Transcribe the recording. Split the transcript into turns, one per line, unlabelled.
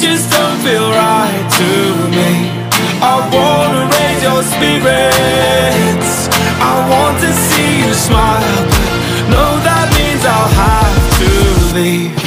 just don't feel right to me. I wanna raise your spirits. I want to see you smile. But know that means I'll have to leave.